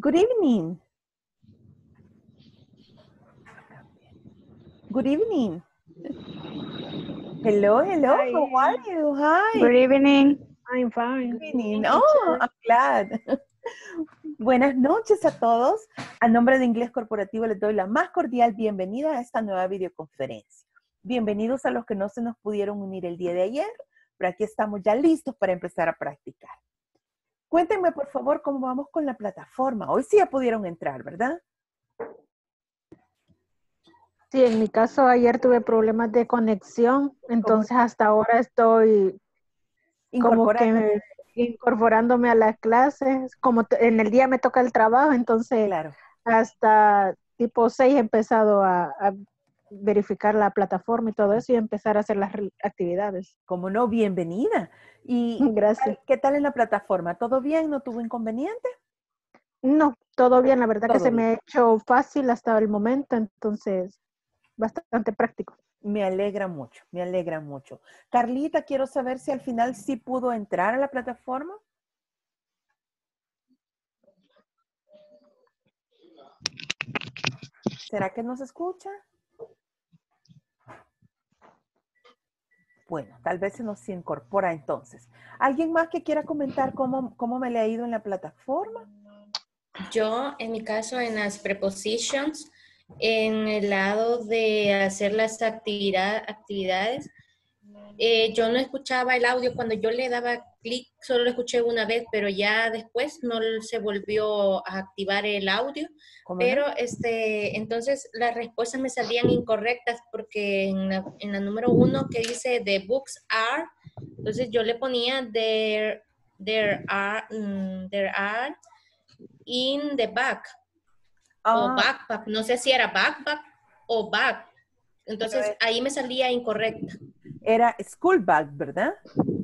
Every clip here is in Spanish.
Good evening. Good evening. Hello, hello. Hi. How are you? Hi. Good evening. I'm fine. Good evening. Oh, I'm glad. Buenas noches a todos. A nombre de Inglés Corporativo les doy la más cordial bienvenida a esta nueva videoconferencia. Bienvenidos a los que no se nos pudieron unir el día de ayer, pero aquí estamos ya listos para empezar a practicar. Cuéntenme, por favor, cómo vamos con la plataforma. Hoy sí ya pudieron entrar, ¿verdad? Sí, en mi caso ayer tuve problemas de conexión, entonces hasta ahora estoy como que incorporándome a las clases. Como en el día me toca el trabajo, entonces Claro. hasta tipo 6 he empezado a, a verificar la plataforma y todo eso y empezar a hacer las actividades. Como no, bienvenida. ¿Y Gracias. qué tal en la plataforma? ¿Todo bien? ¿No tuvo inconveniente? No, todo bien, la verdad que se me ha hecho fácil hasta el momento, entonces bastante práctico. Me alegra mucho, me alegra mucho. Carlita, quiero saber si al final sí pudo entrar a la plataforma. ¿Será que nos escucha? Bueno, tal vez se nos incorpora entonces. ¿Alguien más que quiera comentar cómo, cómo me le ha ido en la plataforma? Yo, en mi caso, en las prepositions, en el lado de hacer las actividad- actividades, eh, yo no escuchaba el audio. Cuando yo le daba clic, solo lo escuché una vez, pero ya después no se volvió a activar el audio. Pero este, entonces las respuestas me salían incorrectas porque en la, en la número uno que dice the books are, entonces yo le ponía there, there are, mm, there are in the back o Ah, backpack. No sé si era backpack o back. Entonces es- ahí me salía incorrecta. Era school bag, ¿verdad?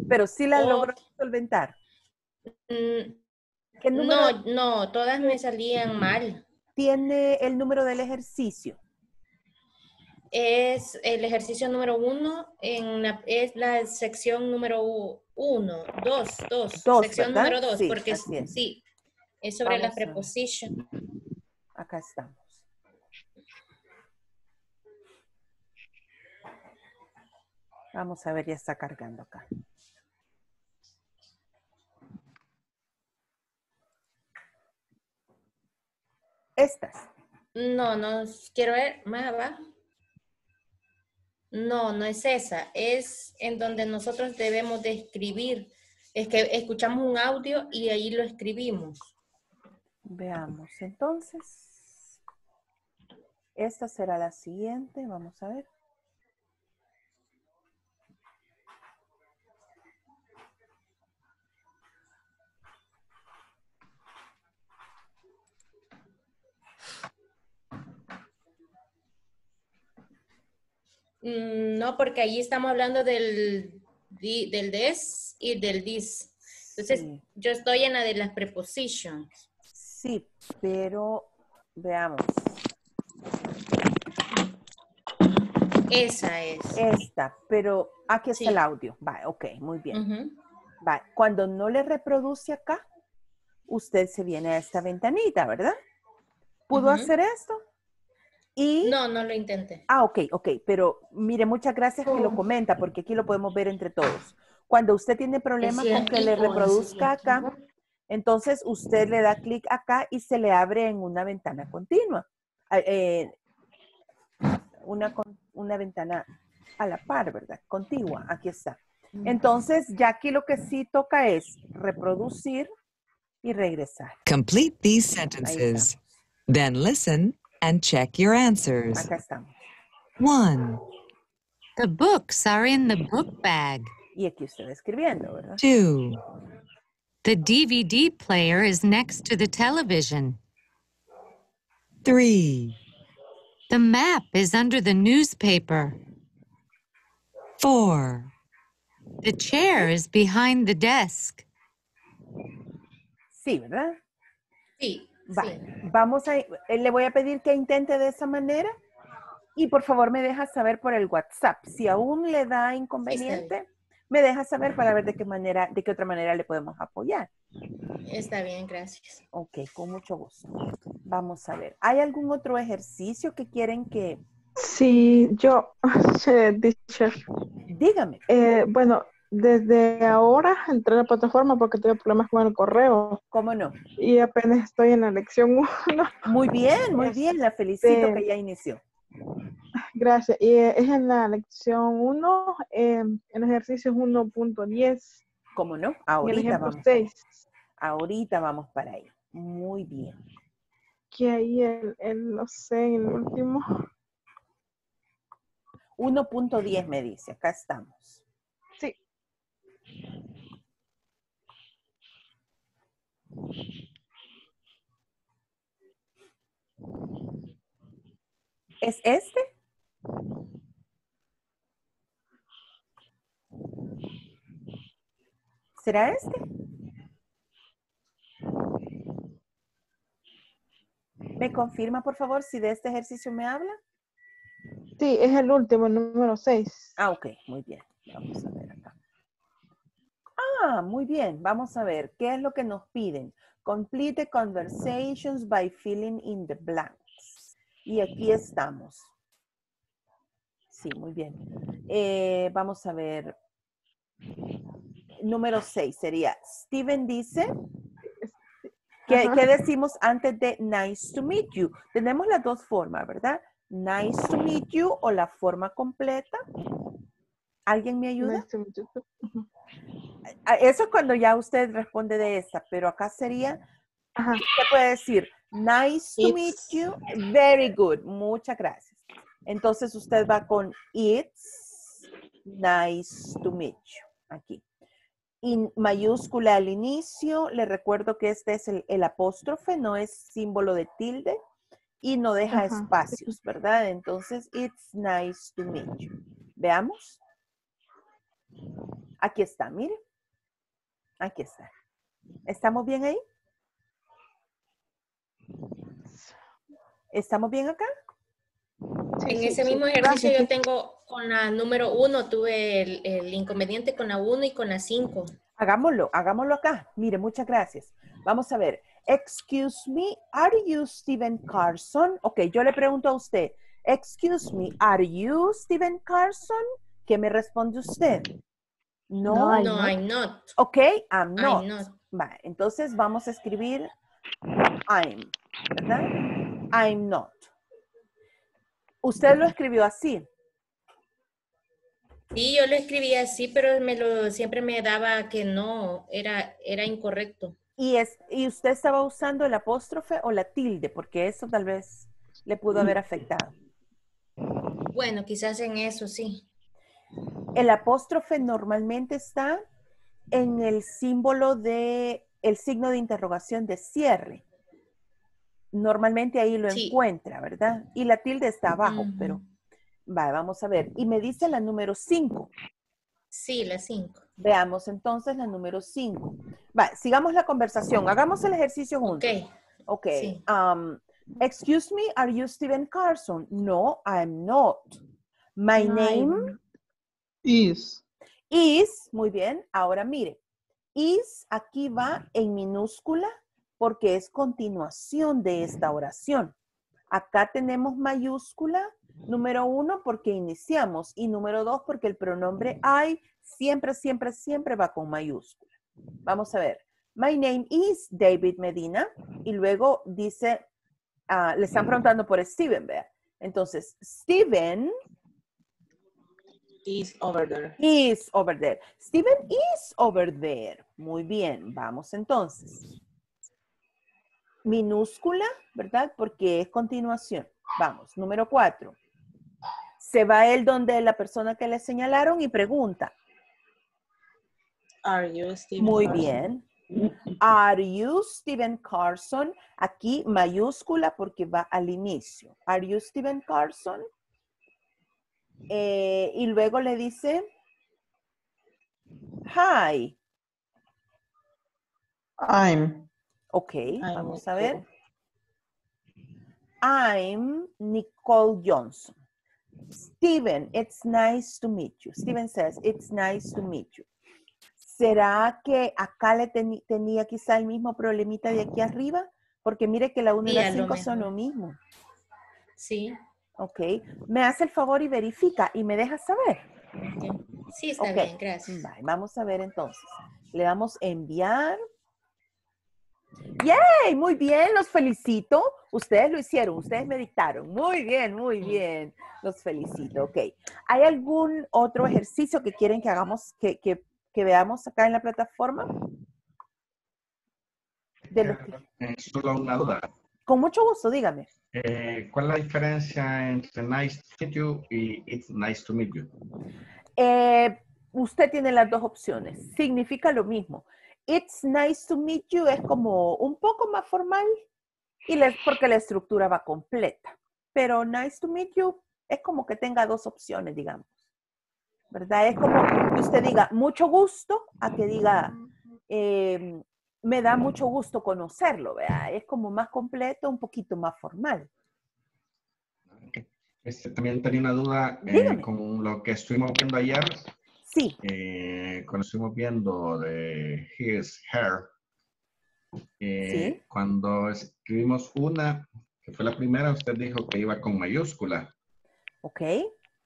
Pero sí la Oh. logró solventar. Mm, ¿Qué número No, no, todas me salían mal. tiene el número del ejercicio? Es el ejercicio número uno, en la, es la sección número uno, dos, dos, Dos, sección ¿verdad? número dos, Sí, porque es. sí, es sobre la Vamos a ver. preposición. Acá estamos. Vamos a ver, ya está cargando acá. Estas. No, no, quiero ver, más abajo. No, no es esa, es en donde nosotros debemos de escribir. Es que escuchamos un audio y ahí lo escribimos. Veamos entonces. Esta será la siguiente. Vamos a ver. Mm, No, porque ahí estamos hablando del, del des y del dis. Entonces, Sí. yo estoy en la de las prepositions. Sí, pero veamos. Esa es. Esta, pero aquí está Sí. el audio. Va, ok, muy bien. Va, Cuando no le reproduce acá, usted se viene a esta ventanita, ¿verdad? ¿Pudo hacer esto? Y, No, no lo intenté. ah, ok, ok, pero mire, muchas gracias que lo comenta, porque aquí lo podemos ver entre todos. Cuando usted tiene problemas con que le reproduzca acá, entonces usted le da clic acá y se le abre en una ventana continua. Eh, una, con- una ventana a la par, ¿verdad? Contigua, aquí está. Entonces, ya aquí lo que sí toca es reproducir y regresar. Complete these sentences. Then listen and check your answers. Acá estamos. 1, The books are in the book bag. Y aquí usted escribiendo, ¿verdad? 2, The DVD player is next to the television. 3, The map is under the newspaper. 4, The chair is behind the desk. Sí, ¿verdad? Sí, Va, sí. Vamos a, eh, le voy a pedir que intente de esa manera y por favor me deja saber por el WhatsApp. Si aún le da inconveniente, me deja saber para ver de qué manera, de qué otra manera le podemos apoyar. Está bien, gracias. Ok, con mucho gusto. Vamos a ver. ¿Hay algún otro ejercicio que quieren que Sí, yo, teacher, dígame? eh, bueno, desde ahora entré a la plataforma porque tuve problemas con el correo ¿Cómo no? y apenas estoy en la lección 1. Muy bien, muy bien. La felicito Este- que ya inició. Gracias. Y eh, es en la lección 1, eh, en ejercicios 1.10, ¿Cómo no? Ahorita ejemplo vamos. 6, Ahorita vamos para ahí. Muy bien. que ahí el, el, no sé, el último. 1.10 me dice. Acá estamos. ¿Es este? ¿Será este? ¿Me confirma, por favor, si de este ejercicio me habla? Sí, es el último, el número 6. Ah, ok, muy bien. Vamos a ver. Ah, muy bien. Vamos a ver, ¿qué es lo que nos piden? Complete conversations by filling in the blanks. Y aquí estamos. Sí, muy bien. Eh, vamos a ver. Número 6 sería, Steven dice, ¿qué, qué decimos antes de nice to meet you? Tenemos las dos formas, ¿verdad? Nice to meet you o la forma completa. ¿Alguien me ayuda? Nice to meet you. Eso es cuando ya usted responde de esa, pero acá sería, Ajá. usted puede decir, nice to meet you, very good, muchas gracias. Entonces usted va con it's nice to meet you, aquí. Y mayúscula al inicio, le recuerdo que este es el, el apóstrofe, no es símbolo de tilde y no deja Ajá, espacios, ¿verdad? Entonces, it's nice to meet you. Veamos. Aquí está, mire. Aquí está. ¿Estamos bien ahí? ¿Estamos bien acá? Sí, En sí, ese sí. mismo ejercicio yo tengo con la número uno, tuve el, el inconveniente con la uno y con la cinco. Hagámoslo, hagámoslo acá. Mire, muchas gracias. Vamos a ver. Excuse me, are you Stephen Carson? Ok, yo le pregunto a usted. Excuse me, are you Stephen Carson? ¿Qué me responde usted? No. No, I'm No, not. I'm not. Ok, I'm not. I'm not. Va, entonces vamos a escribir I'm, ¿verdad? I'm not. Usted lo escribió así. Sí, yo lo escribí así, pero me lo, siempre me daba que no, era, era incorrecto. Y, es, y usted estaba usando el apóstrofe o la tilde, porque eso tal vez le pudo haber afectado. Bueno, quizás en eso sí. El apóstrofe normalmente está en el símbolo de, el signo de interrogación de cierre. Normalmente ahí lo Sí. encuentra, ¿verdad? Y la tilde está abajo, pero va, vamos a ver. Y me dice la número 5. Sí, la cinco. Veamos entonces la número 5. Va, sigamos la conversación. Hagamos el ejercicio Ok. juntos. Ok. Sí. Um, excuse me, are you Stephen Carson? No, I'm not. My No, name is, is, muy bien, ahora mire, is aquí va en minúscula porque es continuación de esta oración. Acá tenemos mayúscula, número uno porque iniciamos y número dos porque el pronombre I siempre, siempre, siempre va con mayúscula. Vamos a ver. My name is David Medina y luego dice, ah, le están preguntando por Steven, vea. Entonces, Steven is over there. is over there. Steven is over there. Muy bien, vamos entonces. Minúscula, ¿verdad? Porque es continuación. Vamos, número cuatro. Se va él donde la persona que le señalaron y pregunta. Are you Stephen Muy Carson? bien. Are you Steven Carson? Aquí mayúscula porque va al inicio. Are you Steven Carson? Eh, y luego le dice, hi. I'm. Ok, I'm vamos a ver. I'm Nicole Johnson. Steven, it's nice to meet you. Steven says, it's nice to meet you. ¿Será que acá le tenía quizá el mismo problemita de aquí arriba? Porque mire que la 1 y Sí, la a lo 5 son lo mismo. Sí. Ok. Me hace el favor y verifica y me deja saber. Sí, está bien, gracias. Vale, vamos a ver entonces. Le damos enviar. ¡Yay! Muy bien, los felicito. Ustedes lo hicieron, ustedes me dictaron. Muy bien, muy bien. Los felicito. Ok. ¿Hay algún otro ejercicio que quieren que hagamos, que, que- que veamos acá en la plataforma? De los que- Eh, solo una duda. con mucho gusto, dígame. Eh, ¿Cuál es la diferencia entre nice to meet you y it's nice to meet you? Eh, usted tiene las dos opciones. Significa lo mismo. It's nice to meet you es como un poco más formal y les, porque la estructura va completa. Pero nice to meet you es como que tenga dos opciones, digamos. ¿Verdad? Es como que usted diga mucho gusto a que diga eh, me da mucho gusto conocerlo, ¿verdad? Es como más completo, un poquito más formal. Este, también tenía una duda eh, con lo que estuvimos viendo ayer, Sí, eh, cuando estuvimos viendo de his, her. eh, Sí. Cuando escribimos una, que fue la primera, usted dijo que iba con mayúscula, ok.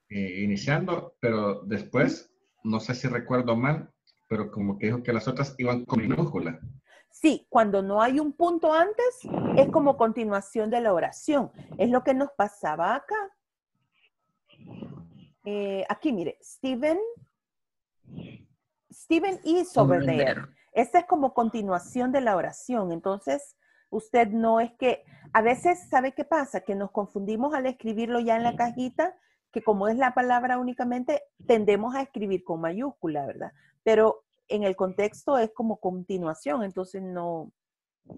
iniciando, pero después, no sé si recuerdo mal, pero como que dijo que las otras iban con minúscula. Sí, cuando no hay un punto antes, es como continuación de la oración. Es lo que nos pasaba acá. Eh, aquí, mire, Steven. Steven is over there. Esta es como continuación de la oración. Entonces, usted no es que, a veces, ¿sabe qué pasa? Que nos confundimos al escribirlo ya en la cajita, que como es la palabra únicamente, tendemos a escribir con mayúscula, ¿verdad? Pero en el contexto es como continuación, entonces no,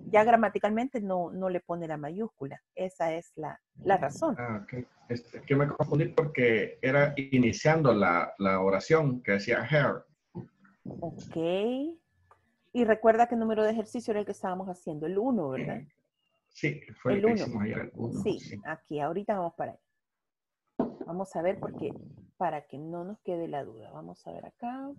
ya gramaticalmente no, no le pone la mayúscula. Esa es la, la razón. Ah, ok. Este, que me confundí porque era iniciando la, la oración que decía her. Ok. Y recuerda qué número de ejercicio era el que estábamos haciendo, el 1, ¿verdad? Sí, fue el, El que uno. hicimos ayer. el uno, Sí, aquí, ahorita vamos para ahí. Vamos a ver porque, para que no nos quede la duda. Vamos a ver acá.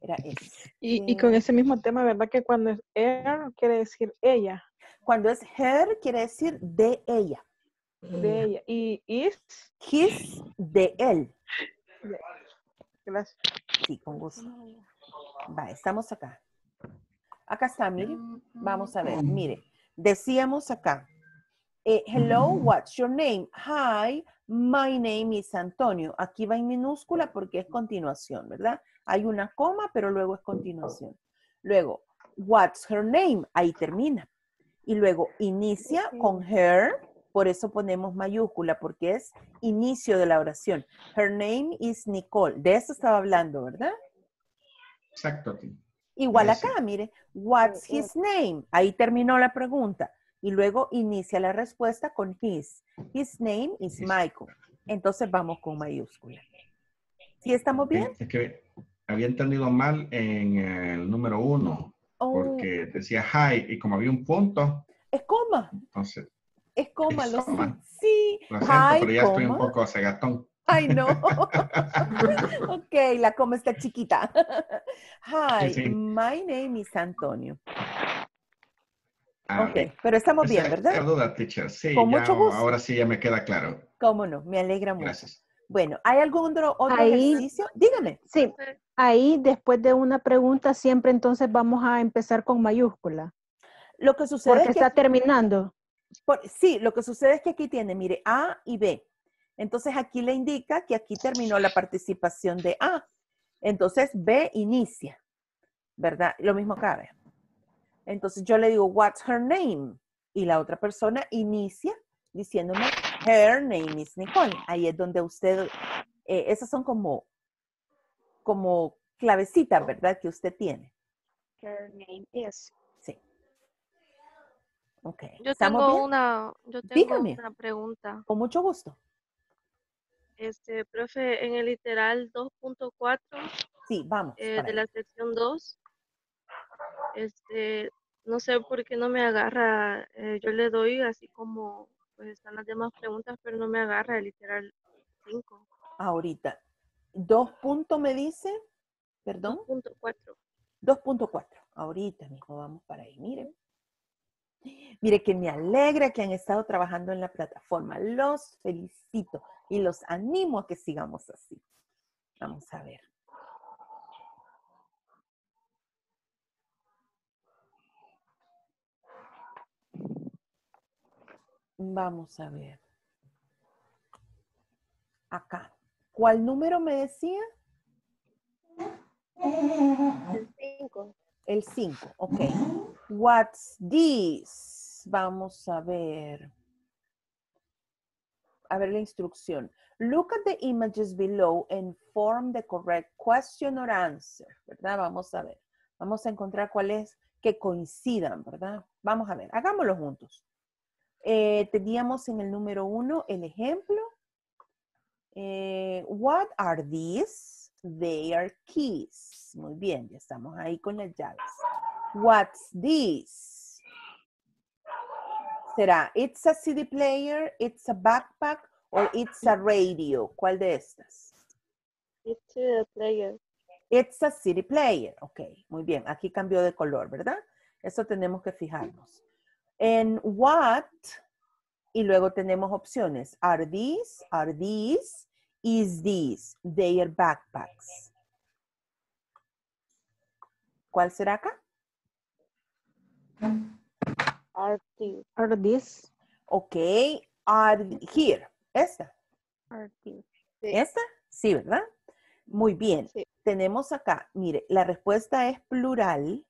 Era este. Y, y con ese mismo tema, ¿verdad? Que cuando es er, quiere decir ella, Cuando es her, quiere decir de ella. de ella. Y is, His, de él. gracias. Sí, con gusto. Va, estamos acá. Acá está, mire. Vamos a ver, mire. Decíamos acá. Eh, hello, what's your name? Hi, my name is Antonio. Aquí va en minúscula porque es continuación, ¿verdad? Hay una coma, pero luego es continuación. Luego, what's her name? Ahí termina. Y luego inicia con her, por eso ponemos mayúscula, porque es inicio de la oración. Her name is Nicole. De eso estaba hablando, ¿verdad? Exacto. Igual acá, mire, what's his name? Ahí terminó la pregunta. Y luego inicia la respuesta con his. His name is Michael. Entonces vamos con mayúscula. ¿Sí estamos bien? Es que había entendido mal en el número uno, Oh, porque decía hi y como había un punto, es coma, entonces es coma, Es lo coma. Sí, lo siento, hi, pero ya estoy un coma. poco cegatón. Ay, no. ok, la coma está chiquita. Hi, Sí, sí. my name is Antonio. Ah, Ok, pero estamos bien, ¿verdad? duda, teacher. Sí, Con ya, mucho gusto. ahora sí ya me queda claro. Cómo no, me alegra mucho. Gracias. Bueno, ¿hay algún otro, otro Ahí- ejercicio? Dígame. Sí, ahí después de una pregunta siempre entonces vamos a empezar con mayúscula, Lo que sucede porque es que está terminando. Por- sí, lo que sucede es que aquí tiene, mire, A y B. Entonces aquí le indica que aquí terminó la participación de A. Entonces B inicia, ¿verdad? Lo mismo cabe. Entonces yo le digo, what's her name? Y la otra persona inicia diciéndome, her name is Nicole. Ahí es donde usted, eh, esas son como, como clavecitas, ¿verdad? Que usted tiene. Her name is. Sí. Ok. Yo ¿Estamos tengo bien? una, yo tengo Dígame. una pregunta. Con mucho gusto. Este, profe, en el literal 2.4 Sí, vamos. eh, de la sección 2, este, no sé por qué no me agarra, eh, yo le doy así como pues están las demás preguntas, pero no me agarra el literal 5. Ahorita. ¿Dos puntos me dice? Perdón. 2.4. 2.4. Ahorita, mijo, vamos para ahí. Miren. Mire que me alegra que han estado trabajando en la plataforma. Los felicito y los animo a que sigamos así. Vamos a ver. Vamos a ver. Acá. ¿Cuál número me decía? El 5. El 5, ok. What's this? Vamos a ver. A ver la instrucción. Look at the images below and form the correct question or answer, ¿verdad? Vamos a ver. Vamos a encontrar cuáles que coincidan, ¿verdad? Vamos a ver, hagámoslo juntos. Eh, teníamos en el número uno el ejemplo. Eh, what are these? They are keys. Muy bien, ya estamos ahí con las llaves. What's this? ¿Será it's a CD player, it's a backpack, or it's a radio? ¿Cuál de estas? It's a player. It's a CD player. Ok, muy bien. Aquí cambió de color, ¿verdad? Eso tenemos que fijarnos. En what, y luego tenemos opciones. Are these, are these, is these, they are backpacks. ¿Cuál será acá? Are these. Are these? Ok, are here. ¿Esta? Are these? Sí. ¿Esta? Sí, ¿verdad? Muy bien. Sí. Tenemos acá, mire, la respuesta es plural.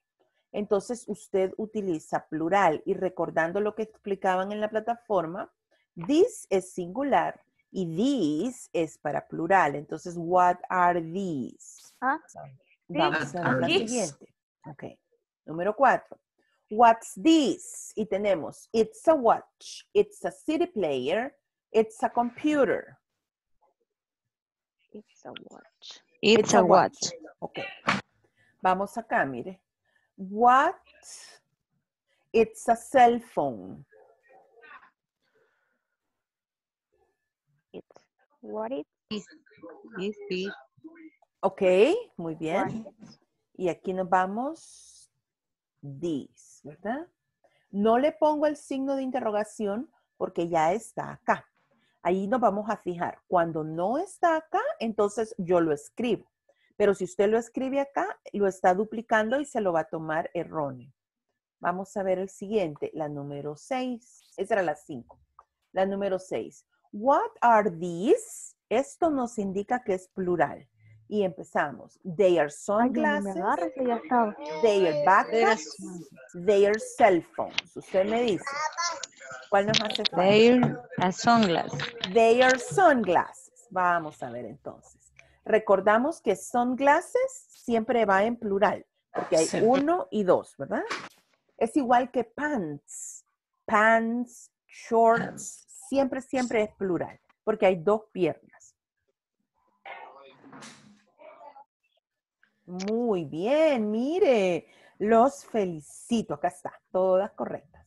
Entonces usted utiliza plural y recordando lo que explicaban en la plataforma, this es singular y these es para plural. Entonces, what are these? Ah, Vamos a la siguiente. Ok. Número cuatro. What's this? Y tenemos, it's a watch, it's a CD player, it's a computer. It's a watch. It's a watch. Ok. Vamos acá, mire. What? It's a cell phone. It's what it Is this? Ok, muy bien. Y aquí nos vamos. This, ¿verdad? No le pongo el signo de interrogación porque ya está acá. Ahí nos vamos a fijar. Cuando no está acá, entonces yo lo escribo. Pero si usted lo escribe acá, lo está duplicando y se lo va a tomar erróneo. Vamos a ver el siguiente, la número 6. Esa era la 5. La número 6. What are these? Esto nos indica que es plural. Y empezamos. They are sunglasses. ya estaba. They are backpacks. They are cell phones. Usted me dice. ¿Cuál nos hace falta? They're a sunglasses. They are sunglasses. Vamos a ver entonces. Recordamos que sunglasses siempre va en plural, porque hay uno y dos, ¿verdad? Es igual que pants. Pants, shorts, siempre, siempre es plural, porque hay dos piernas. Muy bien, mire, los felicito. Acá está, todas correctas.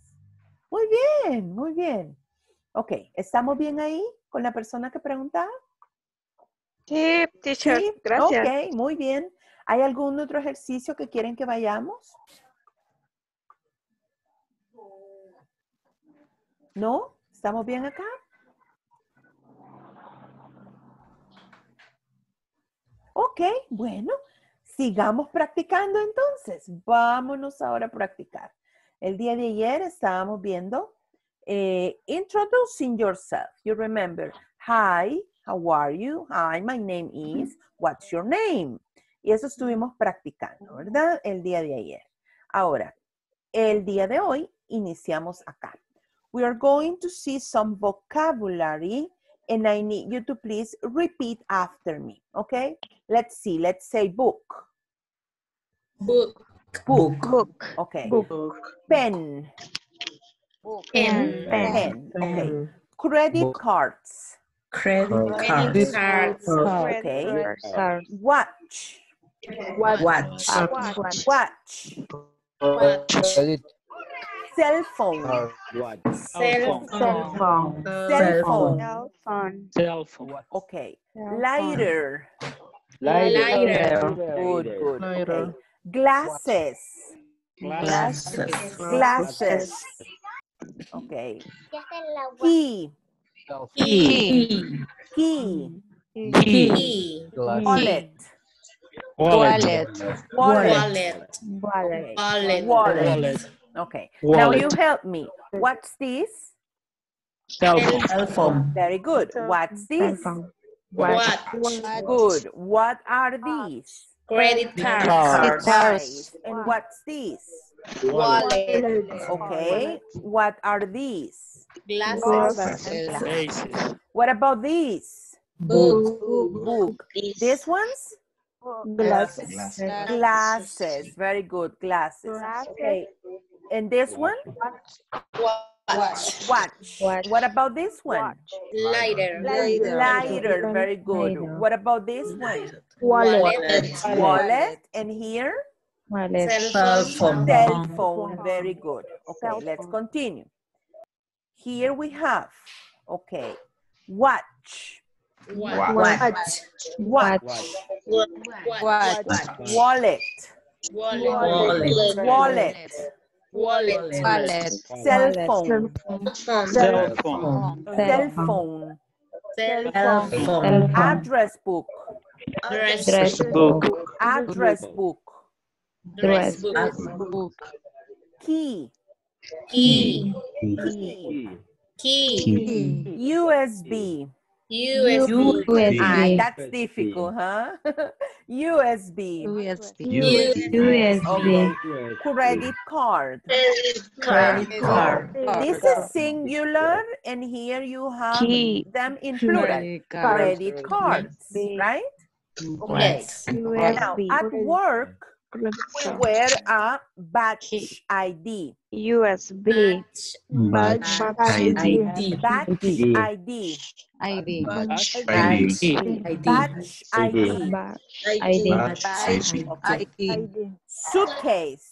Muy bien, muy bien. Ok, ¿estamos bien ahí con la persona que preguntaba? Sí, teacher. Sí, Gracias. Ok, muy bien. ¿Hay algún otro ejercicio que quieren que vayamos? ¿No? ¿Estamos bien acá? Ok, bueno, sigamos practicando entonces. Vámonos ahora a practicar. El día de ayer estábamos viendo eh, introducing yourself. You remember, hi, how are you? Hi, my name is, what's your name? Y eso estuvimos practicando, ¿verdad? El día de ayer. Ahora, el día de hoy iniciamos acá. We are going to see some vocabulary and I need you to please repeat after me, okay? Let's see, let's say book. Book. Book, Book. okay. Book. Pen, Pen. pen, okay. Pen. Credit Book. cards, Credit Credit card. cards. okay. Cars. Watch, Watch. Watch. watch, Watch. watch, Cell phone. What? Cell Cell phone. Cell phone. Cell phone. Cell phone. Okay. Cell Lighter. Lighter. Good, good. Okay. Glasses. Glasses. Glasses. Okay. Key. Key. Key. Key. Wallet. Wallet. Wallet. Wallet. Wallet. Wallet. Wallet. Okay. Now you help me. What's this? Cell phone. Cell phone. Very good. What's this? Watch. Good. What are these? Credit card. Cards. Nice. And what's this? Wallet. Okay. What are these? Glasses. Faces. What about these? Book. Book. These ones? Glasses. Glasses. Very good. Glasses. Okay. And this one? Watch. Watch. Watch. What about this one? Lighter. Lighter. Very good. What about this one? Wallet. Wallet. And here? Wallet. Cell phone. Cell phone. Very good. Okay, let's continue. Here we have, okay, watch, Watch. Watch. watch, Watch. wallet, Wallet. wallet, Wallet. Wallet. cell phone, Phone. Cell phone. cell phone, Cell phone. address book, Dress. Dress Book. address book, Dress. book. book. key, Key. key, Key. USB. USB. Ah, USB. that's difficult, huh? USB. USB. Okay. USB. Credit card. Credit card. This is singular, and here you have Key. them in plural. Credit card. Credit cards, right? Yes. Now, at work, we wear a badge ID. USB. Badge. ID. Badge ID. ID. ID. ID. Badge ID. ID. Okay. ID. Suitcase.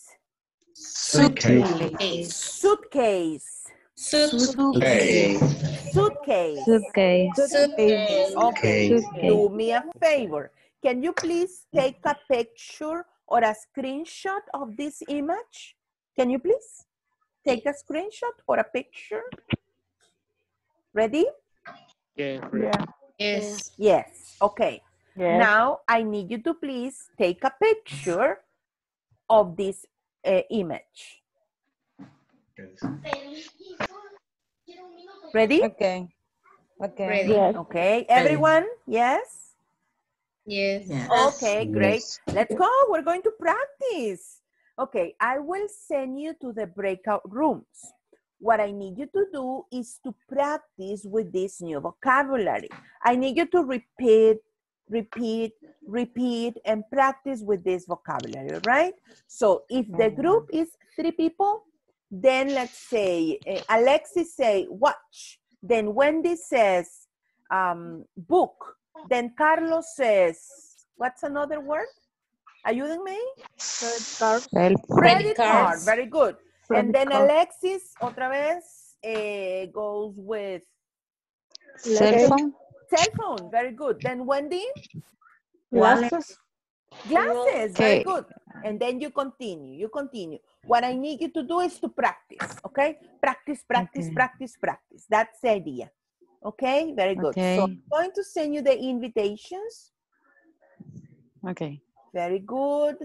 Suitcase. Suitcase. Suitcase. Suitcase. Suitcase. Suitcase. Okay. Suitcase. Do me a favor. Can you please take a picture or a screenshot of this image? Can you please take a screenshot or a picture? Ready? Yeah. Yes. Yes. Okay. Yes. Now I need you to please take a picture of this uh, image. Ready? Okay. Okay. Ready. Okay. Everyone? Yes? Yes. Okay, great. Let's go. We're going to practice. Okay, I will send you to the breakout rooms. What I need you to do is to practice with this new vocabulary. I need you to repeat, repeat, repeat, and practice with this vocabulary, right? So if the group is three people, then let's say uh, Alexis say watch, then Wendy says um, book, then Carlos says, what's another word? Ayúdenme. Cell Credit card. Very good. and then card. Alexis, otra vez, eh, goes with Cell phone. cell phone. Very good. Then Wendy, Glasses. glasses. Okay. Very good. And then you continue. You continue. What I need you to do is to practice. Okay? Practice, practice, Okay. practice, practice. That's the idea. Okay? Very good. So. I'm going to send you the invitations. Okay. Very good.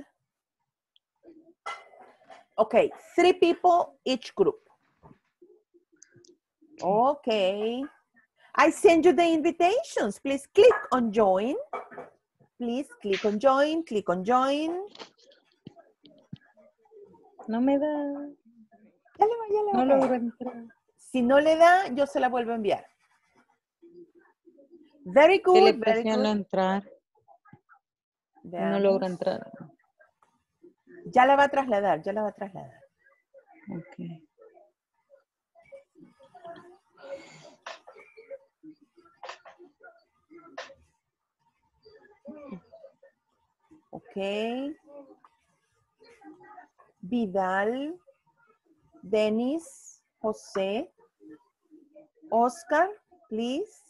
Okay, three people each group. Okay. I send you the invitations. Please click on join. Please click on join, click on join. No me da. Ya le va, ya le va No logro entrar. Si no le da, yo se la vuelvo a enviar. Very ¿Qué le good, very good. entrar? No logro entrar. Ya la va a trasladar, ya la va a trasladar. Okay. Ok. Vidal. Denis, José, Oscar, please.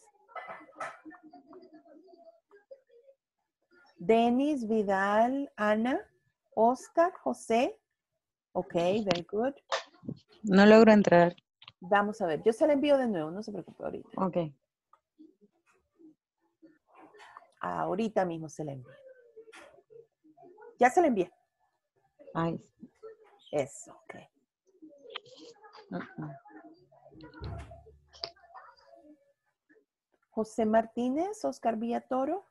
Denis, Vidal, Ana, Oscar, José. Ok, very good. No logro entrar. Vamos a ver, yo se la envío de nuevo, no se preocupe ahorita. Ok. Ahorita mismo se la envío. Ya se la envié. Ay. Eso, ok. José Martínez, Oscar Villatoro.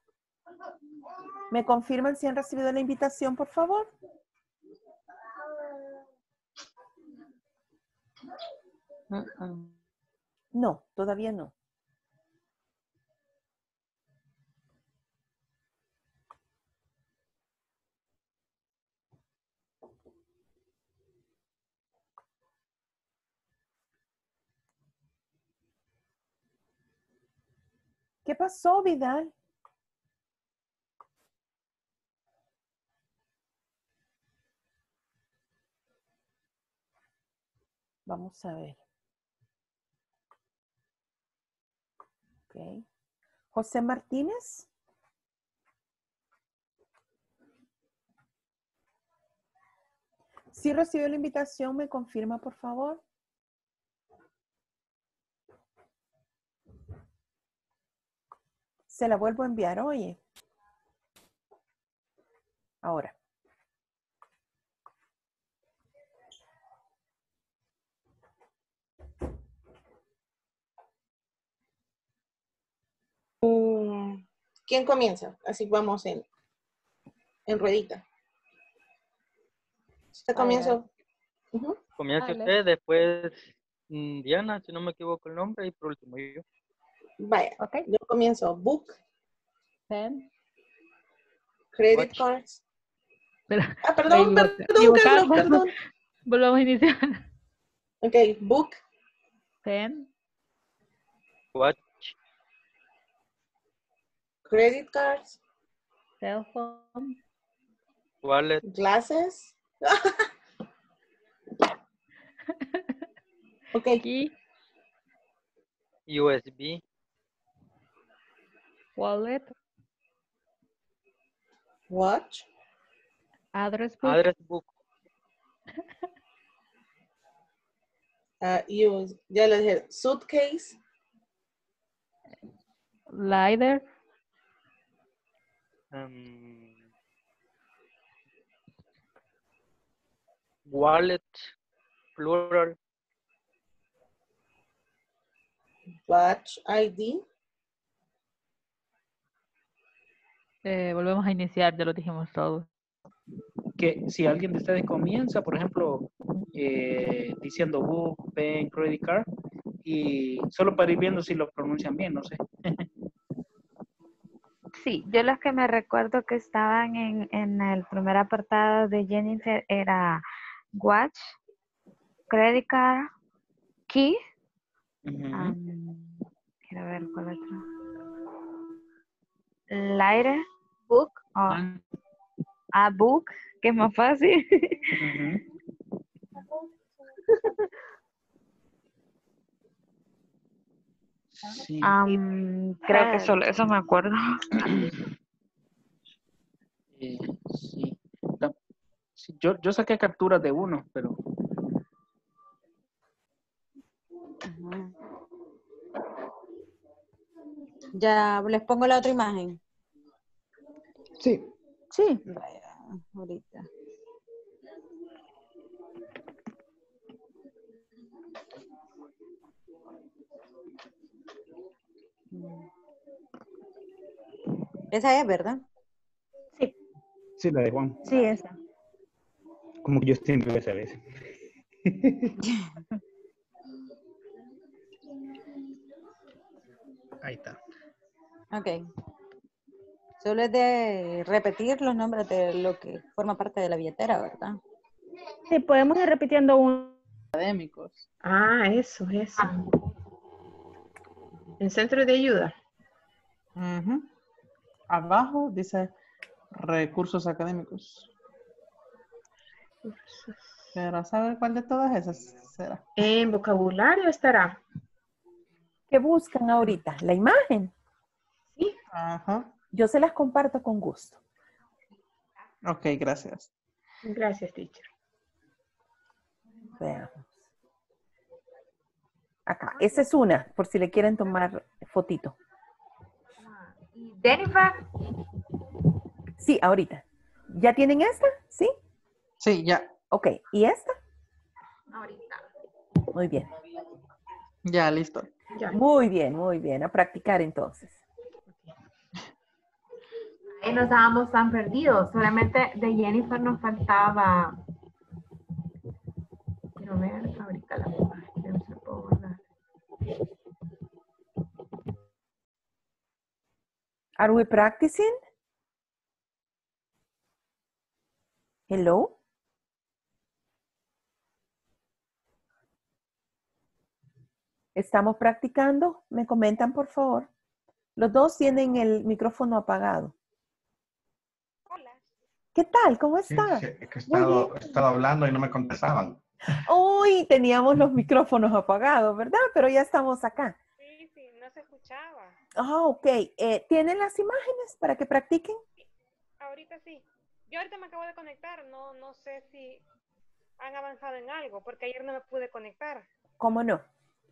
¿Me confirman si han recibido la invitación, por favor? No, todavía no. ¿Qué pasó, Vidal? Vamos a ver. Ok. José Martínez. Si recibió la invitación, me confirma, por favor. Se la vuelvo a enviar, oye. Ahora. Mm, ¿Quién comienza? Así vamos en, en ruedita. Usted comienza. Dale. usted, después mm, Diana, si no me equivoco el nombre, y por último yo. Vaya, yo comienzo. Book, Pen. credit Watch. cards. Ah, perdón, perdón. Carlos, perdón. Volvamos a iniciar. Ok, book, Pen. Watch, credit cards, Cell phone. wallet, glasses. ok, Key. USB, Wallet. watch, Address book. address book, uh, use, ya le dije, suitcase, Lighter. Um, wallet, plural, watch ID, Eh, volvemos a iniciar, ya lo dijimos todo. que si alguien de ustedes comienza, por ejemplo, eh, diciendo book, pen, credit card, y solo para ir viendo si lo pronuncian bien, no sé. Sí, yo las que me recuerdo que estaban en, en el primer apartado de Jennifer era Watch, Credit Card, Key, am, quiero ver cuál otro. Lighter, Book, o a Book, que es más fácil. Sí. Creo que solo eso me acuerdo. Eh, sí, Yo, yo saqué capturas de uno, pero Ya les pongo la otra imagen. Sí. Sí. Vaya, ahorita. Esa es, ¿verdad? Sí, la de Juan. Sí, esa. Como que yo siempre voy a saber eso. Ahí está. Ok. Solo es de repetir los nombres de lo que forma parte de la billetera, ¿verdad? Sí, podemos ir repitiendo un. académicos. Ah, eso, eso. En centro de ayuda. Abajo dice recursos académicos. Pero a saber cuál de todas esas será. En vocabulario estará. ¿Qué buscan ahorita? La imagen. Sí. Ajá. Yo se las comparto con gusto. Ok, gracias. Gracias, teacher. Veamos. Acá, esa es una, por si le quieren tomar fotito. Jennifer, Sí, ahorita. ¿Ya tienen esta? ¿Sí? Sí, ya. Ok, ¿y esta? ahorita. Muy bien. Ya, listo. Muy bien, muy bien. A practicar entonces. Ahí no estábamos tan perdidos. Solamente de Jennifer nos faltaba. Quiero ver ahorita la imagen. se puedo guardar. Are we practicing? Hello? ¿Estamos practicando? ¿Me comentan, por favor? Los dos tienen el micrófono apagado. ¿Qué tal? ¿Cómo Sí, está? sí, es que he estado, he estado hablando y no me contestaban. Uy, teníamos los micrófonos apagados, ¿verdad? Pero ya estamos acá. Sí, sí, no se escuchaba. Ah, ok. Eh, ¿Tienen las imágenes para que practiquen? Ahorita sí. Yo ahorita me acabo de conectar, no, no sé si han avanzado en algo, porque ayer no me pude conectar. ¿Cómo no?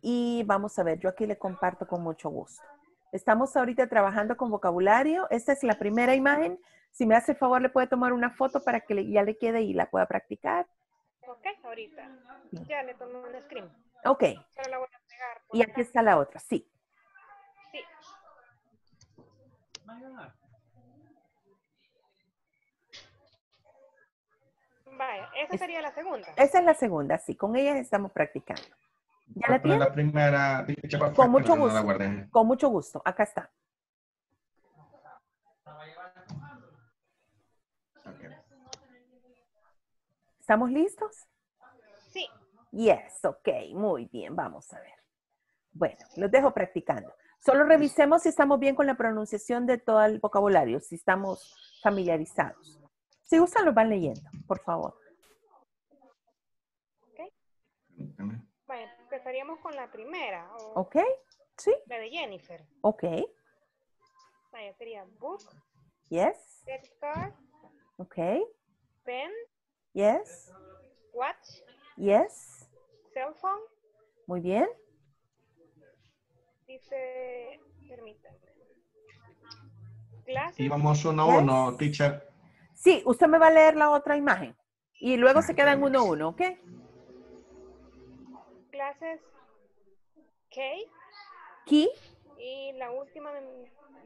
Y vamos a ver, yo aquí le comparto con mucho gusto. Estamos ahorita trabajando con vocabulario. Esta es la primera imagen. Si me hace el favor, le puede tomar una foto para que le- ya le quede y la pueda practicar. Ok, ahorita. Ya le tomé un screen. Ok. Pero la voy a pegar. Y aquí está la otra. Sí. Sí. Vaya, esa sería la segunda. Esa es la segunda, sí. Con ella estamos practicando. ¿Ya la ¿Cuál es tiene? la primera? Con mucho no gusto. Con mucho gusto. Acá está. ¿Estamos listos? Sí. Yes, ok, muy bien, vamos a ver. Bueno, los dejo practicando. Solo revisemos si estamos bien con la pronunciación de todo el vocabulario, si estamos familiarizados. Si gustan, lo van leyendo, por favor. Vaya, empezaríamos con la primera. O ¿Ok? Sí, La de Jennifer. ok. Vaya, sería book, Yes, credit card, ok. pen, Yes, watch, yes. cell phone. Muy bien. Dice, permítanme. Glasses. Íbamos uno a uno, teacher. Sí, usted me va a leer la otra imagen. Y luego se quedan uno a uno, ¿ok? Glasses. K. Key, Y la última,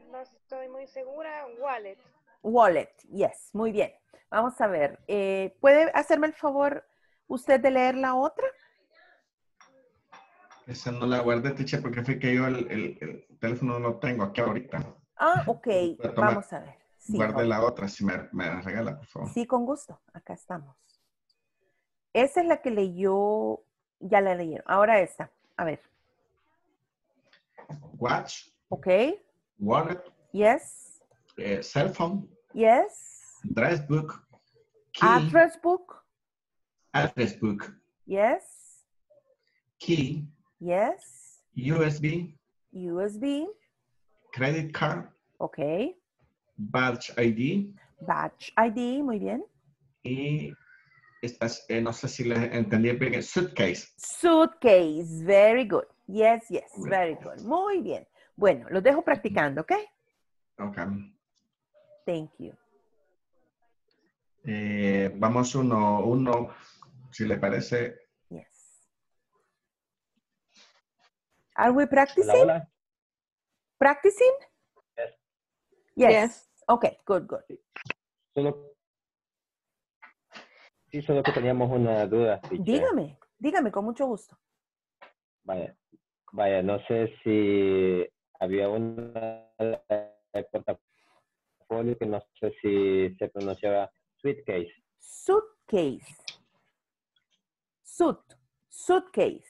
no estoy muy segura, wallet. Wallet. Yes, muy bien. Vamos a ver. eh, ¿Puede hacerme el favor usted de leer la otra? Esa no la guardé, teacher, porque fue que yo el, el- el teléfono no lo tengo aquí ahorita. Ah, ok. Vamos a ver. Sí, Guarde la otra, si me, me la regala, por favor. Sí, con gusto. Acá estamos. Esa es la que leyó, ya la leyeron. Ahora esta. A ver. Watch, Ok. wallet, Yes. Eh, cell phone, Yes. address book, key, Address book. address book, Yes. key, Yes. USB, USB. credit card, Ok. badge ID Batch ID. Muy bien. y estas, eh, no sé si les entendí bien, suitcase. Suitcase. Very good. Yes, yes. Very good. Muy bien. Bueno, los dejo practicando, ¿ok? Ok. Thank you. Eh, vamos uno, uno, si le parece. Yes. Are we practicing? Hola, Practicing? Yes. Yes. Okay, good, good. Solo, sí, solo que teníamos una duda. teacher. Dígame, dígame con mucho gusto. Vaya, vaya, no sé si había una que no sé si se pronunciaba suitcase. Suitcase. Suit. Suitcase.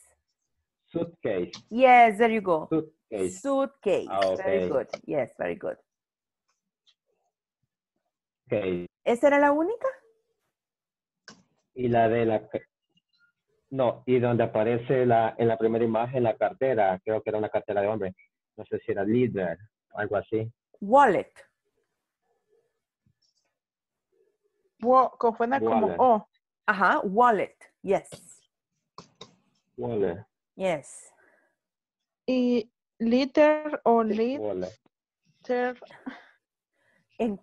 Suitcase. Yes, there you go. Suitcase. Suitcase. Ah, Very good. Yes, very good. Okay. ¿Esa era la única? Y la de la, No, y donde aparece la, en la primera imagen la cartera, creo que era una cartera de hombre. No sé si era líder, algo así. Wallet. Suena como Wallet. O. Ajá, wallet. Yes. Wallet. Yes. Y liter o liter. Wallet. En-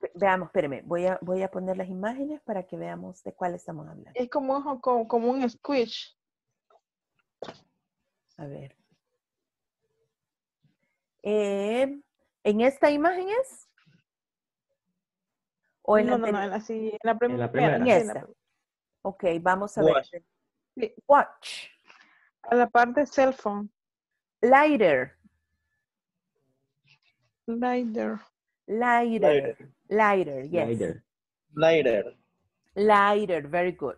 ve- veamos, espéreme, voy a, voy a poner las imágenes para que veamos de cuál estamos hablando. Es como, como, como un squish. A ver. Eh, ¿En esta imagen es? ¿O en no, la no, no, en la, si- en la primera. En sí, en la esta. Ok, vamos a ver. Watch. Sí. Watch. A la parte cell phone. Lighter. Lighter. Lighter. Lighter, yes. Lighter. Lighter. Lighter, very good.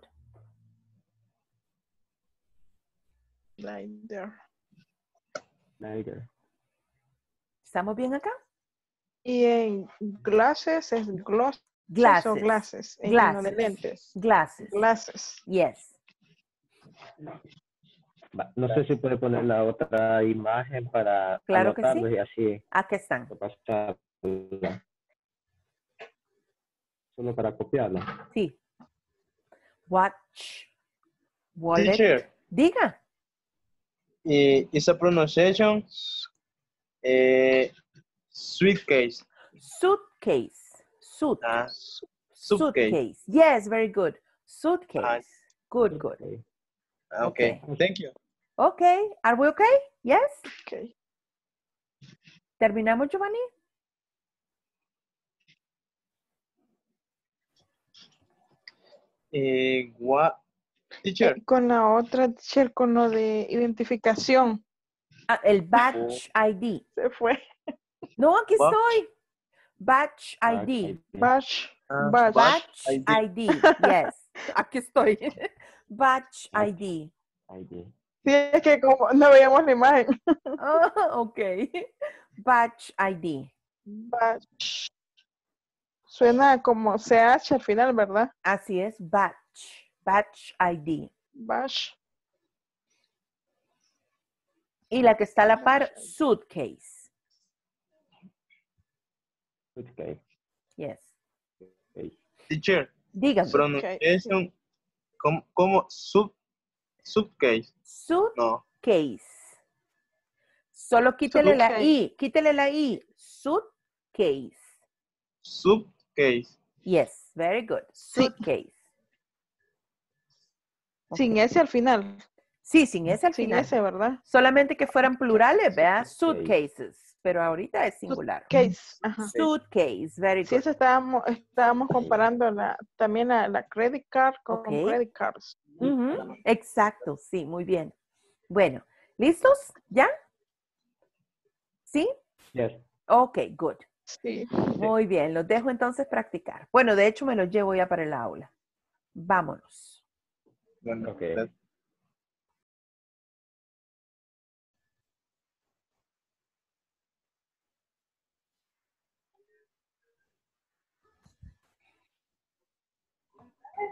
Lighter. Lighter. ¿Estamos bien acá? Y en glasses es glosses Glasses. glasses. En uno de Glasses. lentes. Glasses. Glasses. Yes. No sé si puede poner la otra imagen para Claro que sí. y así Aquí están. Solo para copiarlo. Sí. Watch. Wallet. Teacher, Diga. y esa pronunciation, eh, suitcase. Suitcase. Suit. Ah, su- suitcase. Yes, very good. Suitcase. Good, good. Ah, okay. Thank you. Okay. Are we okay? Yes? Okay. ¿Terminamos, Giovanni? Eh, what? Teacher. Eh, Con la otra, teacher, con lo de identificación. Ah, el badge ID. Se fue. No, aquí estoy. Badge ID. Batch. Ah, Batch. Badge ID. ID. Yes. Aquí estoy. Badge ID. ID. Sí, es que como no veíamos la imagen. Ah, ok. Badge ID. Batch. Suena como CH al final, ¿verdad? Así es, batch. Batch ID. Batch. Y la que está a la par, suitcase. Suitcase. Yes. Okay. Teacher. Dígame. Pronunciation, ¿cómo, cómo? Sub, suitcase. No. Suitcase. Solo quítele la. I. Quítele la I. Suitcase. Suitcase. Yes, very good. Suitcase. Sin ese al final. Sí, sin ese al Sin final. ese, ¿verdad? Solamente que fueran plurales, ¿verdad? Suitcases. Pero ahorita es singular. Case. Ajá. Suitcase, very Sí, good. eso estábamos, estábamos comparando la, también la, la credit card con credit cards. Exacto, sí, muy bien. Bueno, ¿listos? ¿Ya? ¿Sí? Yes. Ok, good. Sí. Muy bien, los dejo entonces practicar. Bueno, de hecho me los llevo ya para el aula. Vámonos. Okay.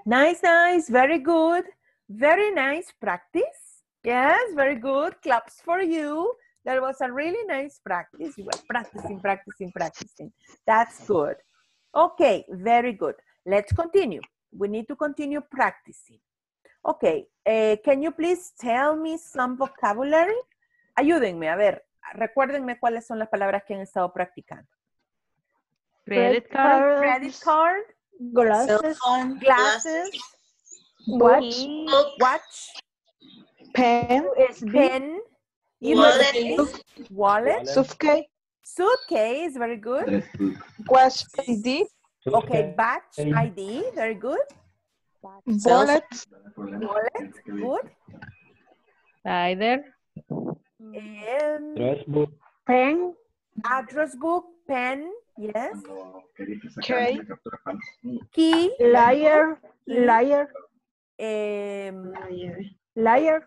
Nice, nice, very good. Very nice practice. Yes, very good. Claps for you. That was a really nice practice. You were practicing, practicing, practicing. That's good. Okay, very good. Let's continue. We need to continue practicing. Okay, eh, can you please tell me some vocabulary? Ayúdenme, a ver, recuérdenme cuáles son las palabras que han estado practicando. Credit card. Credit card, Glasses. glasses, Watch. watch, Pen. pen, Wallet. Wallet, Suitcase. suitcase, very good. Watch ID. Okay, batch ID, very good. Wallet. Wallet, good. Either. Um, Dress book. Pen. address book, pen, yes. Okay. Key, Liar. Key. Liar. um, Liar.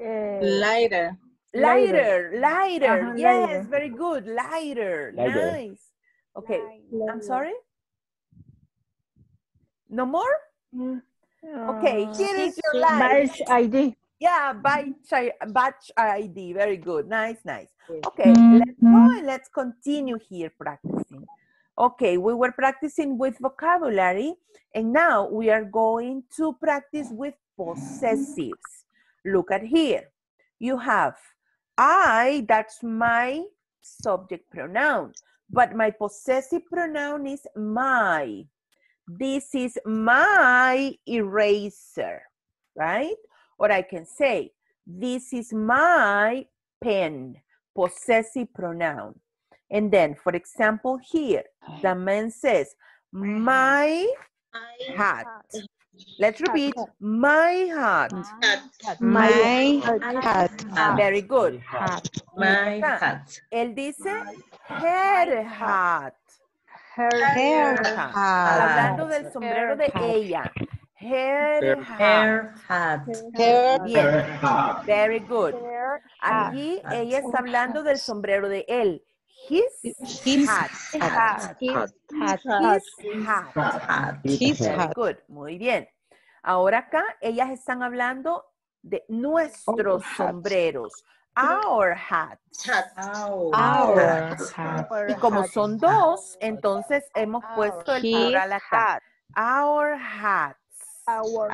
eh, Lighter. lighter, lighter, Ajá, yes, lighter. very good, lighter, Lighter. nice. Okay, I'm sorry. No more? mm, Okay, here is your line. Batch ID. Yeah, batch, batch ID. Very good. Nice, nice. Okay, let's go mm-hmm. and let's continue here practicing. Okay, we were practicing with vocabulary and now we are going to practice with possessives. Look at here. You have I, that's my subject pronoun, but my possessive pronoun is my. This is my eraser, right? Or I can say, this is my pen, possessive pronoun. And then, for example, here, the man says, my hat. Let's repeat, my hat. My hat. Very good. My hat. Él dice her hat. Her hat. Hablando del sombrero de ella. Her hat. hat. Bien. Very good. Aquí ella está hablando del sombrero de él. His, hat. hat. His Hat. hat. His Very hat. good. Muy bien. Ahora acá ellas están hablando de nuestros sombreros. Our hats. Our hat. Y como son dos, entonces hemos puesto el His plural acá. Our hats. Our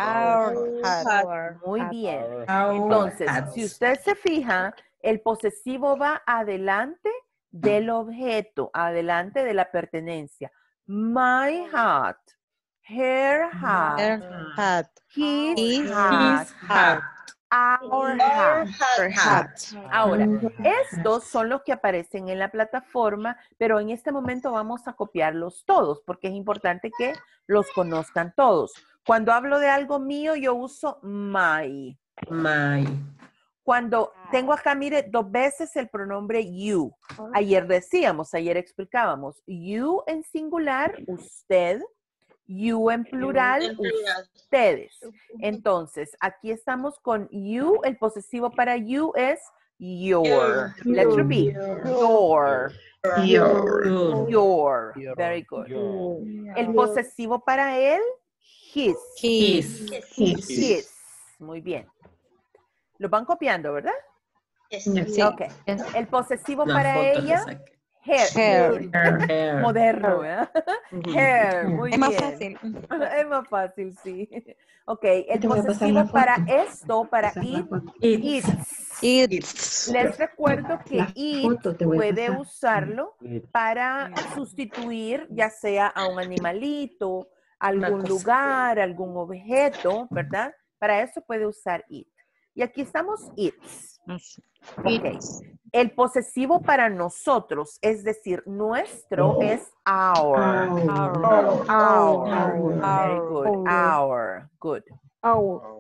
hat. Muy bien. Our Entonces, hats. si usted se fija, el posesivo va adelante del objeto, adelante de la pertenencia. My hat, her hat, Her hat. his, His hat, hat. our hat. Her hat. Ahora, estos son los que aparecen en la plataforma, pero en este momento vamos a copiarlos todos porque es importante que los conozcan todos. Cuando hablo de algo mío, yo uso my. My. Cuando tengo acá, mire, dos veces el pronombre you. Ayer decíamos, ayer explicábamos, you en singular, usted, you en plural, ustedes. Entonces, aquí estamos con you, el posesivo para you es your. Let's repeat. Your. Your. Your. Very good. El posesivo para él, his. His. His. His. Muy bien. Lo van copiando, ¿verdad? Sí. Ok. El posesivo La para ella, hair. Hair. Hair. Moderno, ¿verdad? Ujú. Hair, muy Es más fácil. Es más fácil, sí. Ok, el posesivo para esto, para it, it's. It's. Les recuerdo que it puede usarlo para sustituir ya sea a un animalito, algún lugar, algún objeto, ¿verdad? Para eso puede usar it. Y aquí estamos its. Ok. El posesivo para nosotros, es decir, nuestro es our. Our. Our. Very good. Our. Good.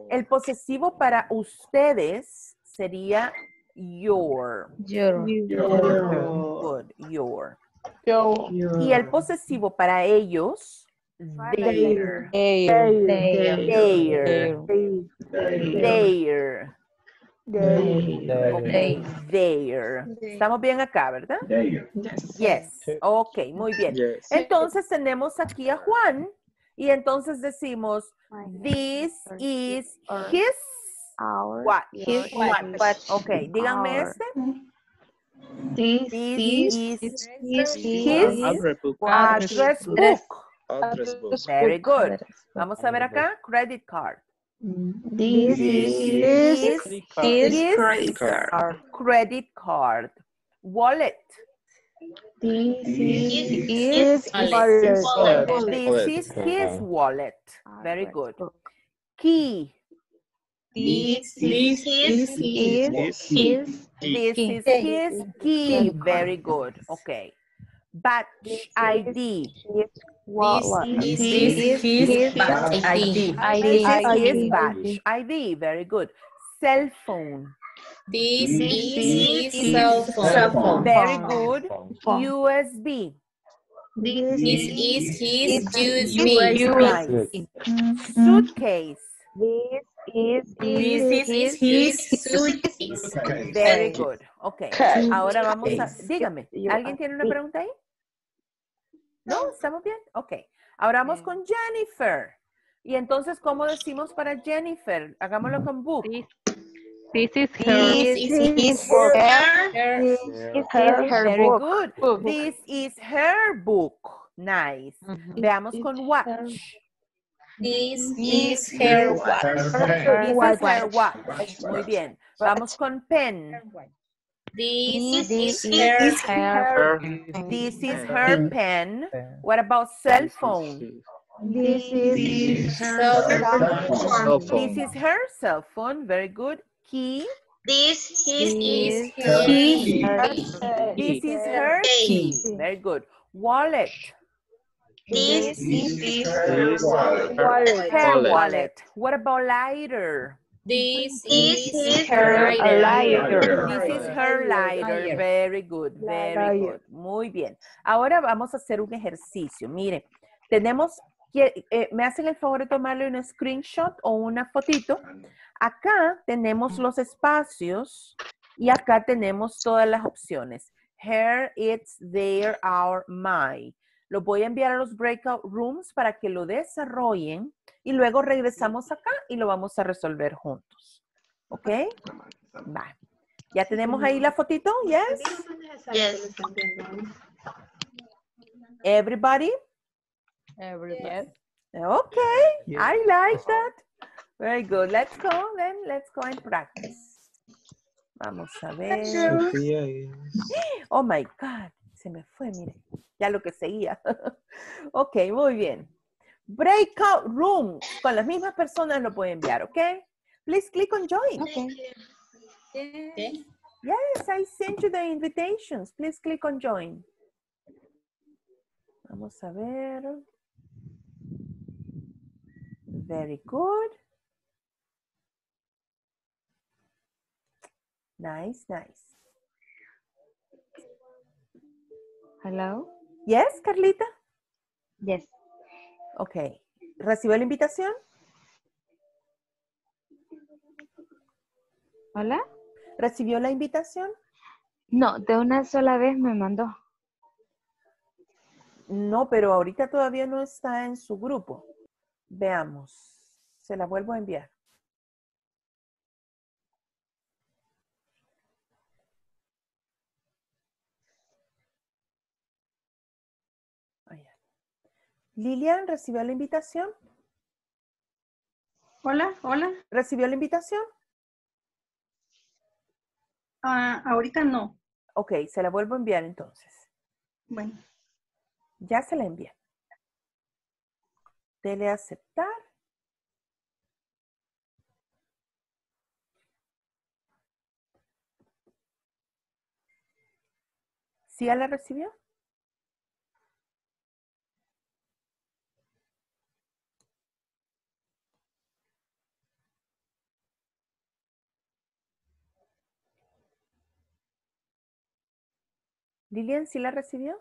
El posesivo para ustedes sería your. Your. Good. Your. Y el posesivo para ellos, Their. Their. Their. Ok, there. Estamos bien acá, ¿verdad? Yes. Ok, muy bien. Yes. Entonces tenemos aquí a Juan y entonces decimos, this is his watch. His watch. Ok, díganme Our. este. This This is is his his address book. address book. Address book. Very good. Vamos a ver acá, credit card. This is His, his his credit card. credit card. Wallet. This is his This wallet. is his wallet. Very good. Key. This is his his This is his key. Very good. Okay. Batch ID. This is his badge ID. This is his batch ID. Very good. Cell phone. This is his cell phone. Very good. USB. This is his USB. USB. Suitcase. This is his suitcase. Very good. Okay. Ahora vamos a. Dígame. ¿Alguien tiene una pregunta ahí? ¿No? ¿Estamos bien? Ok. Ahora vamos con Jennifer. Y entonces, ¿cómo decimos para Jennifer? Hagámoslo con book. This is her. This is her, This is her Very book. good. Book. This is her book. Nice. Veamos con watch. This is her watch. This is her watch. Muy bien. Vamos con pen. This is is her This is her pen. What about cell phone? This is Cell phone. This is her cell phone. Very good. Key. This is, Is her key. key. This is her key. Very good. Wallet. This is her wallet. Her wallet. What about lighter? This is her lighter. This is her lighter. Very good, very Lighter. good. Muy bien. Ahora vamos a hacer un ejercicio. Miren, tenemos que, eh, me hacen el favor de tomarle un screenshot o una fotito. Acá tenemos los espacios y acá tenemos todas las opciones. Here, it's, there, our, my. Lo voy a enviar a los breakout rooms para que lo desarrollen y luego regresamos acá y lo vamos a resolver juntos. ¿Ok? Va. ¿Ya tenemos ahí la fotito? Yes. Yes. Everybody? Everybody. Okay. I like that. Very good. Let's go then. Let's go and practice. Vamos a ver. Oh my God. Se me fue, mire. Ya lo que seguía. ok, muy bien. Breakout room. Con las mismas personas lo pueden enviar, ¿ok? Please click on join. Okay. Yes, I sent you the invitations. Please click on join. Vamos a ver. Very good. Nice, nice. Hello? Yes, Carlita? Yes. Ok. ¿Recibió la invitación? ¿Hola? ¿Recibió la invitación? No, de una sola vez me mandó. No, pero ahorita todavía no está en su grupo. Veamos. Se la vuelvo a enviar. Lilian, ¿recibió la invitación? Hola, hola. ¿Recibió la invitación? Ah, ahorita no. Ok, se la vuelvo a enviar entonces. Bueno, Ya se la envié. Dele a aceptar. ¿Sí ya la recibió? Lilian, ¿sí la recibió?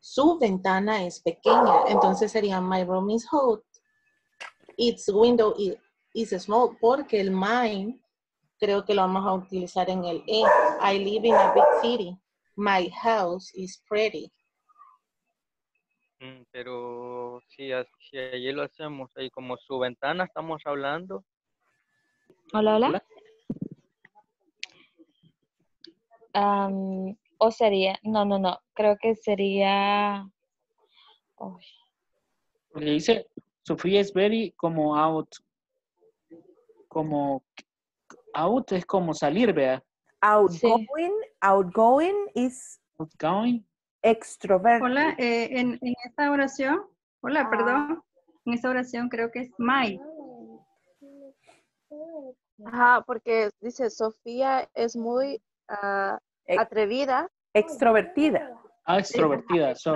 Su ventana es pequeña, entonces sería my room is hot. Its window is small, porque el mine creo que lo vamos a utilizar en el E. I live in a big city. My house is pretty. Mm, Pero si, si allí lo hacemos ahí como su ventana estamos hablando. Hola, hola. Am, o sería, no, no, no, creo que sería, uy, Porque dice, Sofía es very como out. Como out es como salir, vea. Outgoing, outgoing is Outgoing. extrovert. hola, eh, en, en esta oración, hola, perdón, en esta oración creo que es my. Ajá, porque dice Sofía es muy ah, atrevida, Extrovertida. Ah, extrovertida. so-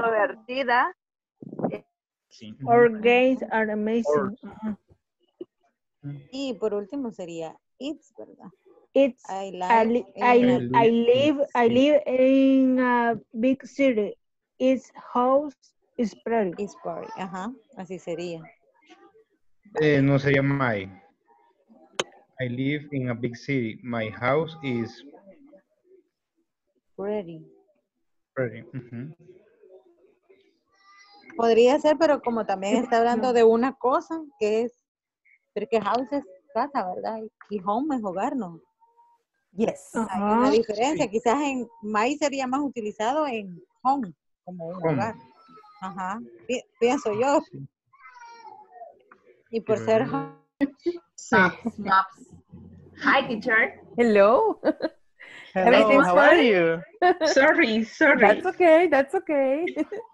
extrovertida. Our games are amazing. Ajá. Y por último sería it's, ¿verdad? It's I I, like I, I big live I live in a big city. Its house is pretty. is pretty. Ajá, así sería. Eh, no sería my. I live in a big city. My house is Pretty. pretty. Ujú. Podría ser, pero como también está hablando de una cosa que es, porque house es casa, ¿verdad? Y home es hogar, ¿no? Yes. Hay una diferencia. Quizás en my sería más utilizado en home, como un Home. hogar. Ajá, pi- pienso yo. Y por ser home, Snaps, snaps. Hi, teacher. Hello. Hello, Everything's how are fine? you? Sorry, sorry. That's okay, that's okay.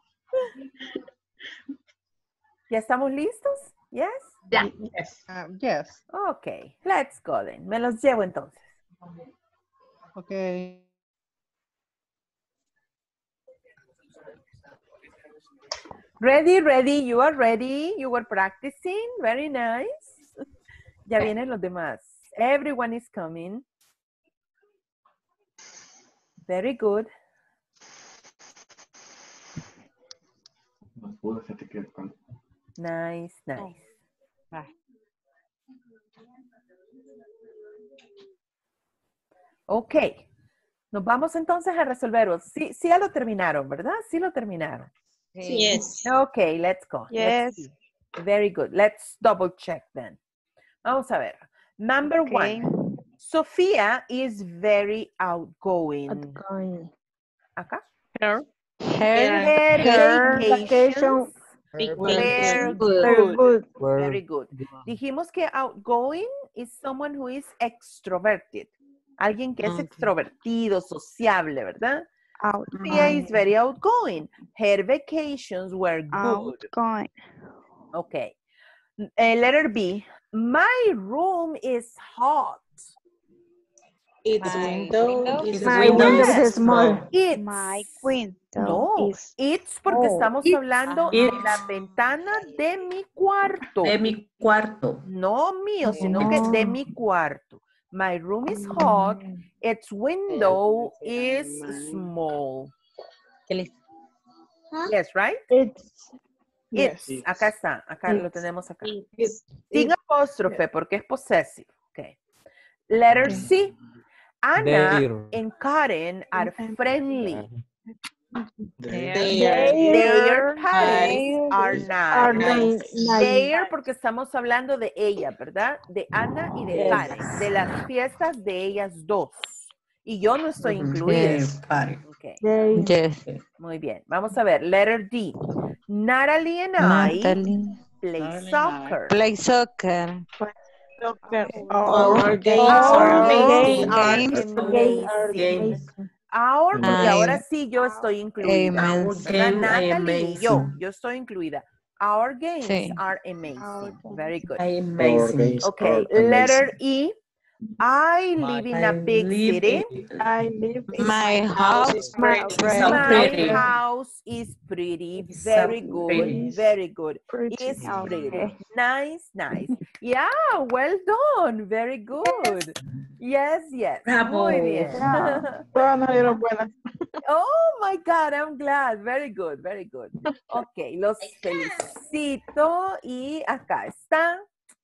¿Ya estamos listos? Yes? Yeah. Yes. Um, yes. Okay, let's go then. Me los llevo entonces. Okay. Ready, ready, you are ready. You were practicing. Very nice. Ya vienen los demás. Everyone is coming. Very good. Con- Nice, nice. Ok. Nos vamos entonces a resolverlos. Sí, sí ya lo terminaron, ¿verdad? Sí lo terminaron. Yes. Okay, let's go. Yes. Very good. Let's double check then. Vamos a ver. Number one. Sofía is very outgoing. Outgoing. Acá. Her. Her, Her vacations vacation were Very good. good. Very good. Dijimos que outgoing is someone who is extroverted. Alguien que es extrovertido, sociable, ¿verdad? Sofía is very outgoing. Her vacations were good. Outgoing. Okay. Uh, letter B. My room is hot. Its window is My window is small. It's, My window no, is it's porque Oh, estamos it's- hablando de la ventana de mi cuarto. De mi cuarto. No mío, sino que de mi cuarto. My room is hot. Its window is small. Yes, right? It's It's. Yes. Acá está. Acá lo It's. tenemos acá. It's- Sin apóstrofe porque es possessive. Okay. Letter C. Anna Their. and Karen are friendly. Their. Their parents are are nice. nice. Their porque estamos hablando de ella, ¿verdad? De Ana y de Yes. Karen. De las fiestas de ellas dos. Y yo no estoy incluida. Okay. Yes. Muy bien. Vamos a ver. Letter D. Natalie and Natalie. I play soccer. Play soccer. Our games are games. Our, porque ahora sí yo estoy incluida. Natalie y yo, yo estoy incluida. Our games Sí. are amazing. Very good. Amazing. Okay, letter E. I live in a big city. I live in My house is my pretty. So My house is pretty. It's so Very good. pretty. Very good. pretty. It's pretty. Okay. Nice, nice. Yeah, well done. Very good. Yes, yes. Bravo. Muy bien. Todas nos dieron buenas. Oh my God, I'm glad. Very good, very good. Ok, los felicito y acá está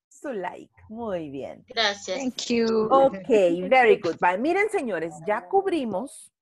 su like. Muy bien. Gracias. Thank you. Ok, very good. Bye. Miren, señores, ya cubrimos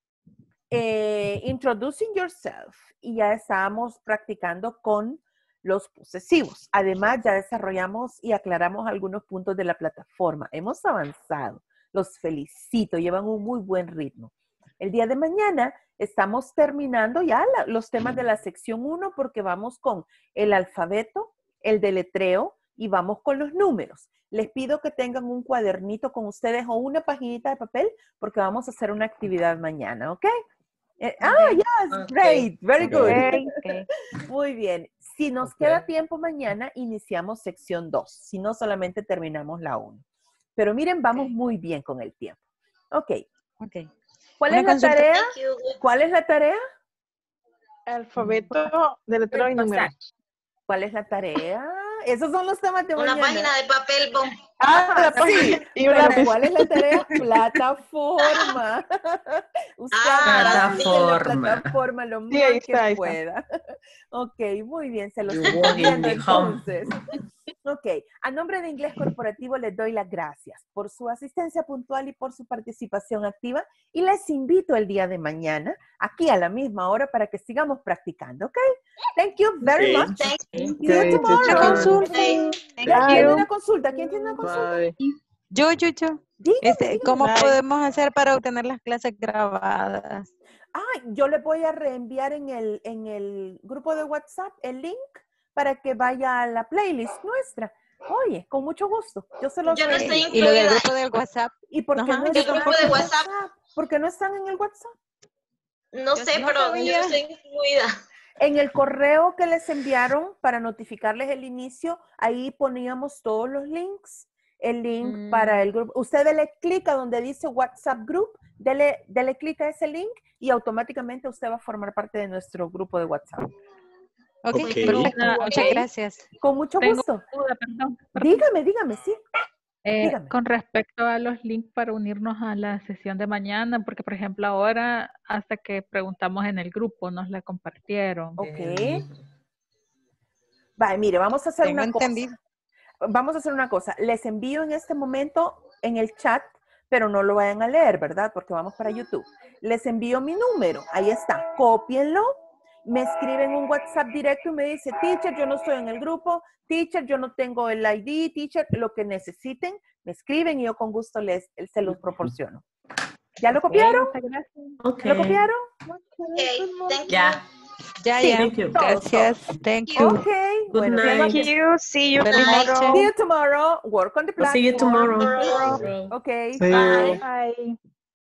eh, Introducing Yourself y ya estábamos practicando con los posesivos. Además, ya desarrollamos y aclaramos algunos puntos de la plataforma. Hemos avanzado. Los felicito, llevan un muy buen ritmo. El día de mañana estamos terminando ya la- los temas de la sección 1 porque vamos con el alfabeto, el deletreo y vamos con los números. Les pido que tengan un cuadernito con ustedes o una paginita de papel porque vamos a hacer una actividad mañana, ¿ok? Eh, ah, yes, great, very good. Okay, okay. Muy bien. Si nos queda tiempo mañana, iniciamos sección 2. Si no, solamente terminamos la 1. Pero miren, vamos muy bien con el tiempo. Ok. Okay. ¿Cuál Una es la tarea? ¿Cuál es la tarea? Alfabeto de letra y número. ¿Cuál es la tarea? Esos son los temas de Una mañana. página de papel, pon. Ah, sí, Y un pero. ¿cuál es la tarea? Plataforma. Usted avance en la Plataforma. plataforma lo Sí, más que está, ahí está. pueda. Ok, muy bien, se lo You estoy entonces. Ok, a nombre de Inglés Corporativo les doy las gracias por su asistencia puntual y por su participación activa y les invito el día de mañana aquí a la misma hora para que sigamos practicando, ¿ok? Thank you very much. Thank See you Okay, tomorrow. ¿Quién tiene una consulta? ¿Quién tiene una consulta? Bye. Yo, yo, yo. Dígame, Este, dígame. ¿Cómo Bye. podemos hacer para obtener las clases grabadas? Ah, yo le voy a reenviar en el, en el grupo de WhatsApp el link para que vaya a la playlist nuestra. Oye, con mucho gusto. Yo se los Yo no estoy Y lo del incluida. grupo del WhatsApp. ¿Y por qué Ajá. no están grupo en de WhatsApp. ¿Por qué no están en el WhatsApp? No Yo sé, no pero yo sabía. no estoy incluida. En el correo que les enviaron para notificarles el inicio, ahí poníamos todos los links. El link Mm. para el grupo. Usted dele clic a donde dice WhatsApp Group, dele, dele clic a ese link y automáticamente usted va a formar parte de nuestro grupo de WhatsApp. Ok, Ok. perfecto. Ah, Muchas gracias. Con mucho Tengo gusto. duda, perdón. Dígame, dígame, sí. Eh, Dígame. con respecto a los links para unirnos a la sesión de mañana, porque por ejemplo ahora hasta que preguntamos en el grupo nos la compartieron. Ok. Vale, mire, vamos a hacer Tengo una cosa. Vamos a hacer una cosa. Les envío en este momento en el chat, pero no lo vayan a leer, ¿verdad? Porque vamos para YouTube. Les envío mi número. Ahí está. Cópienlo. Me escriben un WhatsApp directo y me dice, teacher, yo no estoy en el grupo. Teacher, yo no tengo el ID. Teacher, lo que necesiten, me escriben y yo con gusto les, se los proporciono. ¿Ya lo copiaron? Muchas gracias. Ok. ¿Ya lo copiaron? Okay, thank you. Ya. Ya, Sí, ya. Thank you. todos, Gracias. Thank you. Ok. Good Bueno, night. thank you. See you tomorrow. See you tomorrow. Work on the We'll see you platform. tomorrow. Okay. Bye. Bye.